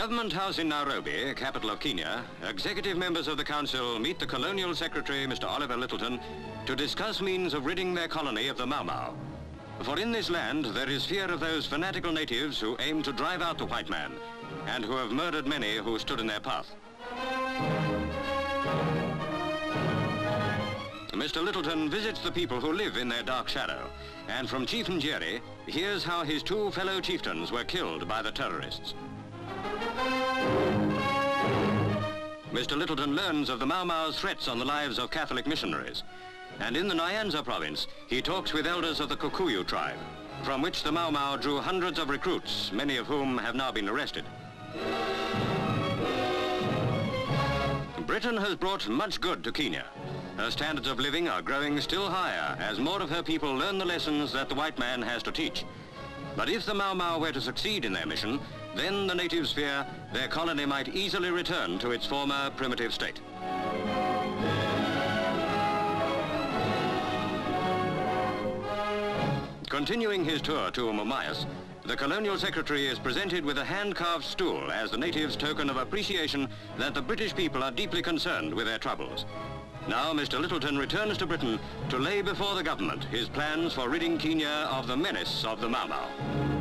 Government House in Nairobi, capital of Kenya, executive members of the council meet the Colonial Secretary, Mr. Oliver Lyttleton, to discuss means of ridding their colony of the Mau Mau. For in this land, there is fear of those fanatical natives who aim to drive out the white man, and who have murdered many who stood in their path. Mr. Lyttleton visits the people who live in their dark shadow, and from Chief Njiri hears how his two fellow chieftains were killed by the terrorists. Mr. Lyttleton learns of the Mau Mau's threats on the lives of Catholic missionaries. And in the Nyanza province, he talks with elders of the Kikuyu tribe, from which the Mau Mau drew hundreds of recruits, many of whom have now been arrested. Britain has brought much good to Kenya. Her standards of living are growing still higher as more of her people learn the lessons that the white man has to teach. But if the Mau Mau were to succeed in their mission, then the natives fear their colony might easily return to its former primitive state. Continuing his tour to Mumias, the Colonial Secretary is presented with a hand-carved stool as the natives' token of appreciation that the British people are deeply concerned with their troubles. Now Mr. Lyttleton returns to Britain to lay before the government his plans for ridding Kenya of the menace of the Mau Mau.